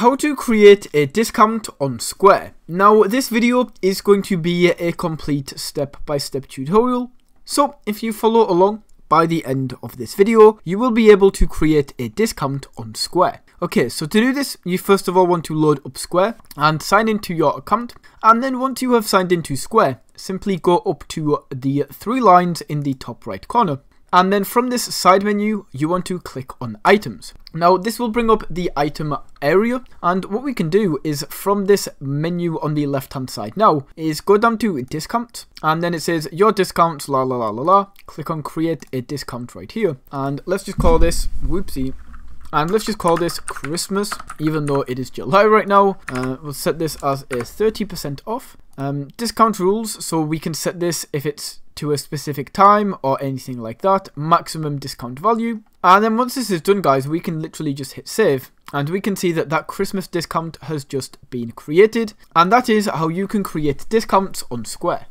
how to create a discount on Square. Now this video is going to be a complete step-by-step -step tutorial, so if you follow along by the end of this video, you will be able to create a discount on Square. Okay, so to do this, you first of all want to load up Square and sign into your account. And then once you have signed into Square, simply go up to the three lines in the top right corner. And then from this side menu, you want to click on items. Now this will bring up the item area and what we can do is from this menu on the left hand side now is go down to discount and then it says your discounts la la la la la click on create a discount right here and let's just call this whoopsie and let's just call this Christmas, even though it is July right now. Uh, we'll set this as a 30% off. Um, discount rules, so we can set this if it's to a specific time or anything like that. Maximum discount value. And then once this is done, guys, we can literally just hit save. And we can see that that Christmas discount has just been created. And that is how you can create discounts on Square.